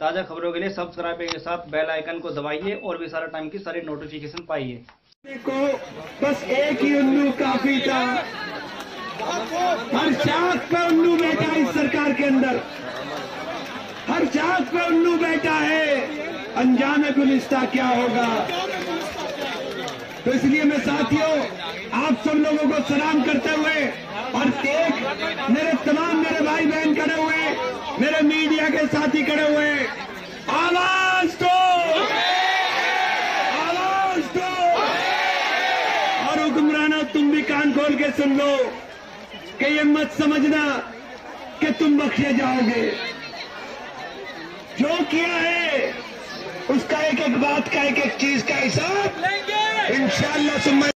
ताज़ा खबरों के लिए सब्सक्राइब के साथ बेल आइकन को दबाइए और भी सारा टाइम की सारी नोटिफिकेशन पाइए। को बस एक ही उल्लू काफ़ी था। हर चाक पे उल्लू बैठा इस सरकार के अंदर। हर चाक पे उल्लू बैठा है। अंजाम गुलिस्ता, क्या होगा? तो इसलिए मैं साथियों, आप सब लोगों को सलाम करते हुए और एक मेरे तमाम मेरे भाई बहन खड़े हुए मेरे मीडिया के साथी खड़े हुए आवाज़ दो। आवाज़ दो। और हुक्मराना तुम भी कान खोल के सुन लो कि ये मत समझना कि तुम बख्शे जाओगे। जो किया है उसका एक एक बात का एक एक चीज़ का हिसाब इंशाल्लाह सुम्मा